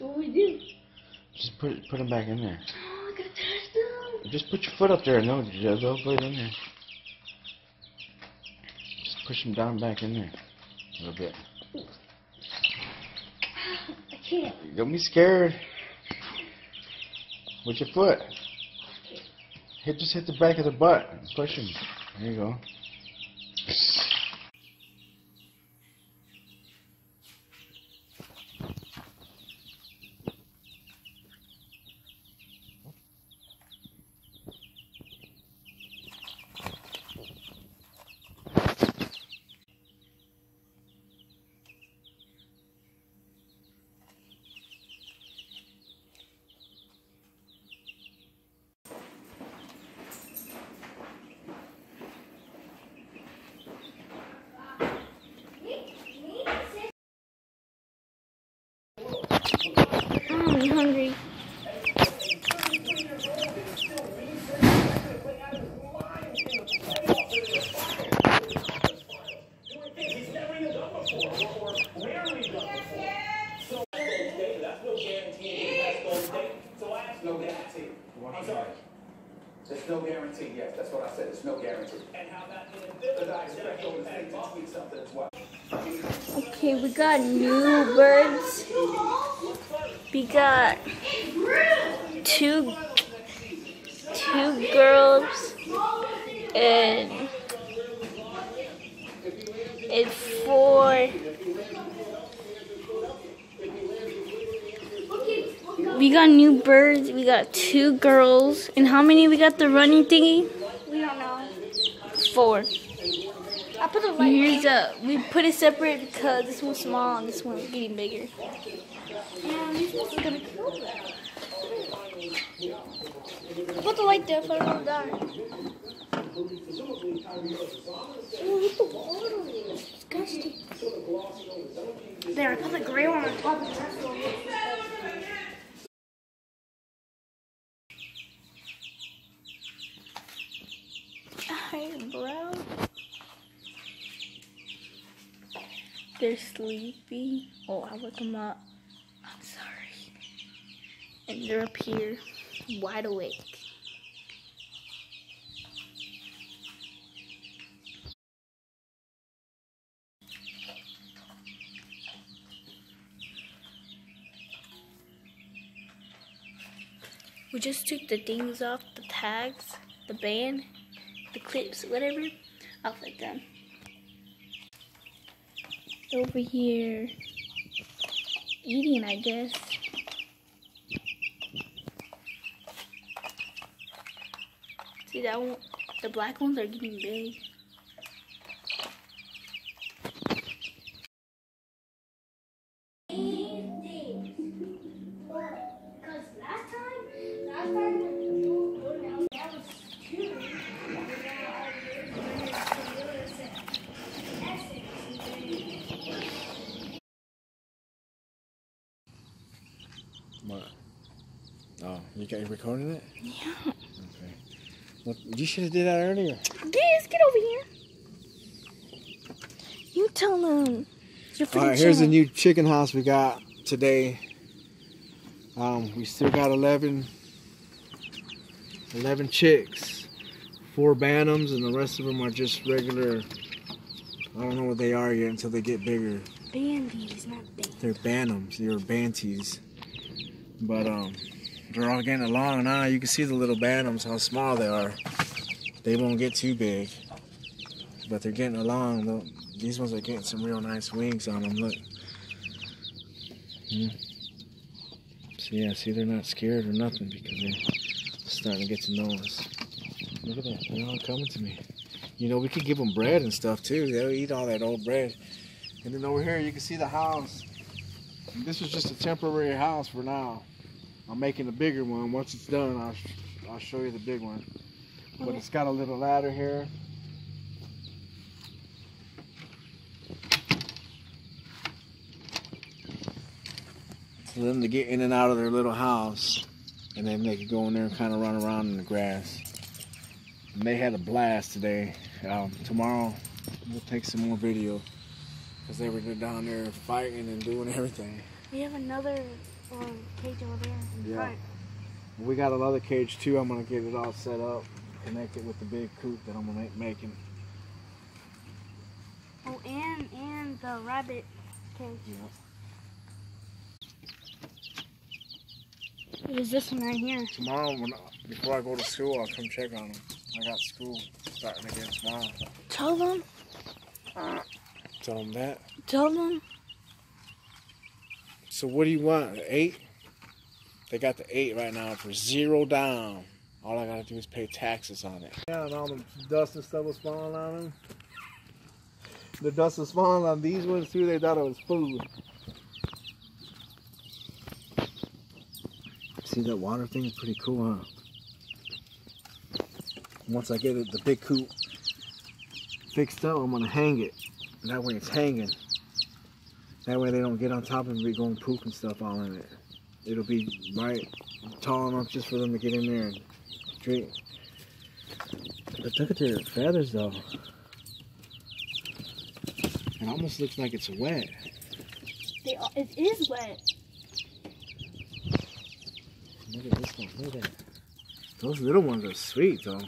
What we do? Just put put them back in there. Oh, I gotta touch them. Just put your foot up there. No, they'll it in there. Just push them down back in there a little bit. I can't. Don't be scared. With your foot. Hit just hit the back of the butt. and Push him. There you go. Oh, I'm hungry. No guarantee. I'm sorry. There's no guarantee, yes, that's what I said, there's no guarantee. And how that But I expect over the state to tweet something as well. Okay, we got new birds. We got two two girls and and four. We got new birds. We got two girls. And how many we got the running thingy? We don't know. Four. I put the light. Here's a, we put it separate because this one's small and this one's getting bigger. And these ones gonna kill them. Put the light there for them to die. Oh, look the water. It's disgusting. There, I put the gray one on top of the rest of them. Hi, bro. They're sleepy. Oh, I woke them up. I'm sorry. And they're up here, wide awake. We just took the things off, the tags, the band, the clips, whatever, off of them. Over here, eating, I guess. See that one? The black ones are getting big. Because last time, last time when you were down, that was two. And now all yours are just the other set. Essence. What? Oh, you recording it? Yeah. Okay. Well, you should have did that earlier. Guys, get over here. You tell them. All right, here's the new chicken house we got today. Um, we still got 11, 11 chicks, four bantams, and the rest of them are just regular. I don't know what they are yet until they get bigger. Bandies, not big. They're bantams, they're banties. But um, they're all getting along now. You can see the little bantams, how small they are. They won't get too big, but they're getting along. These ones are getting some real nice wings on them. Look. Hmm. So yeah, see, they're not scared or nothing because they're starting to get to know us. Look at that, they're all coming to me. You know, we could give them bread and stuff too. They'll eat all that old bread. And then over here, you can see the house. And this is just a temporary house for now. I'm making a bigger one. Once it's done, I'll, sh- I'll show you the big one. But it's got a little ladder here. For them to get in and out of their little house. And then they could go in there and kind of run around in the grass. And they had a blast today. Um, tomorrow, we'll take some more video. Because they were down there fighting and doing everything. We have another cage over there. in Yeah. front. We got another cage too. I'm gonna get it all set up, connect it with the big coop that I'm gonna make making. Oh, and and the rabbit cage. It is this one right here. Tomorrow, when before I go to school, I'll come check on them. I got school starting again tomorrow. Tell them. Tell them that. Tell them. So what do you want? Eight? They got the eight right now for zero down. All I gotta do is pay taxes on it. Yeah, and all the dust and stuff was falling on them. The dust was falling on these ones too. They thought it was food. See that water thing is pretty cool, huh? Once I get it, the big coop fixed up, I'm gonna hang it. That way it's hanging. That way they don't get on top and be going poop and stuff all in it. It'll be right tall enough just for them to get in there and drink. But look at their feathers though. It almost looks like it's wet. They, it is wet. Look at this one. Look at that. Those little ones are sweet though.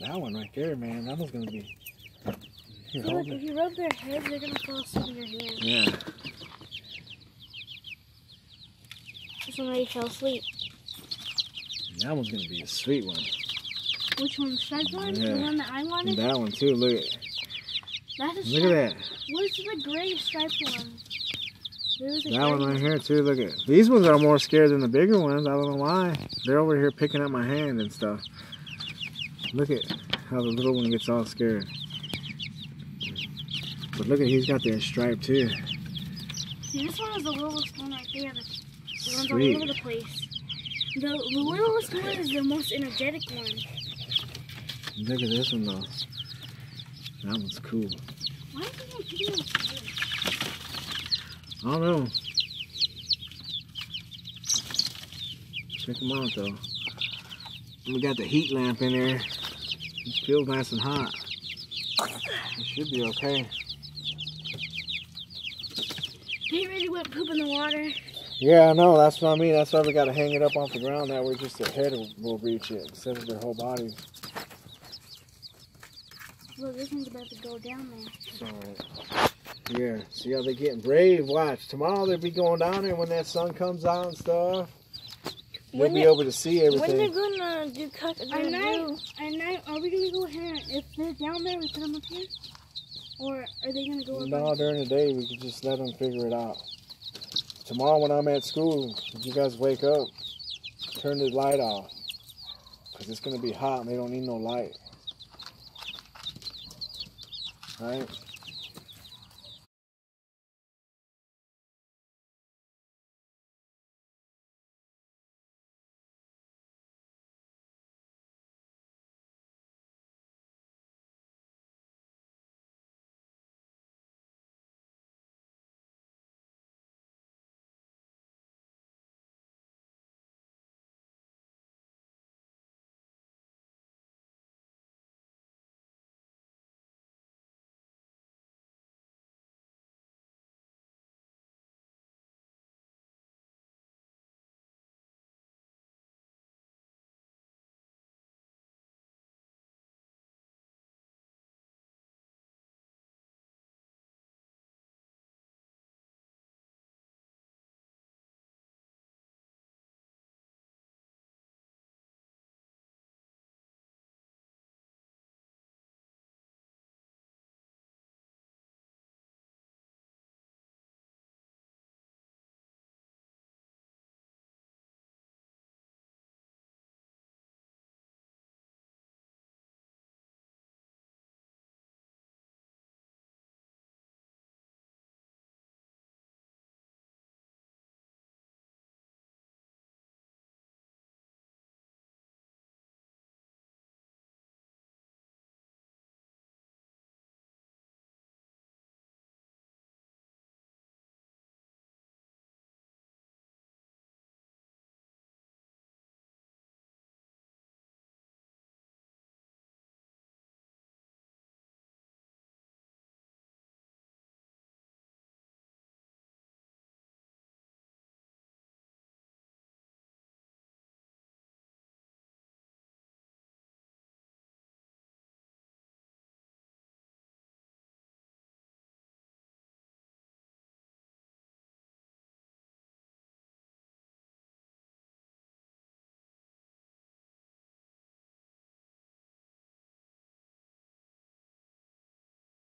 That one right there, man. That one's gonna be. Here, look, if you rub their heads, they're gonna fall asleep in your hand. Yeah. This one already fell asleep. That one's gonna be a sweet one. Which one? The striped one? Yeah. The one that I wanted? that one too. Look at That's look at that. Where's the gray striped one? There was a That one right here too. Look at these ones are more scared than the bigger ones. I don't know why. They're over here picking up my hand and stuff. Look at how the little one gets all scared. But look at he's got their stripe too. See, this one is the littlest one right there. The, the one's all over the place. The, the littlest one is the most energetic one. Look at this one though. That one's cool. Why is it picking up? I don't know. Check them out though. We got the heat lamp in there. It feels nice and hot. It should be okay. He really went poop in the water. Yeah, I know. That's what I mean. That's why we got to hang it up off the ground. That way, just their head will, will reach it instead of their whole body. Well, this one's about to go down there. It's all right. Yeah. See how they're getting brave? Watch. Tomorrow they'll be going down there when that sun comes out and stuff. They'll When be they- able to see everything. When they're everything. gonna do cut? At gonna night, do- at night, are we gonna go ahead? If they're down there, we put them up here, or are they gonna go? No, during the day we can just let them figure it out. Tomorrow when I'm at school, if you guys wake up, turn the light off. Because it's going to be hot and they don't need no light. Right?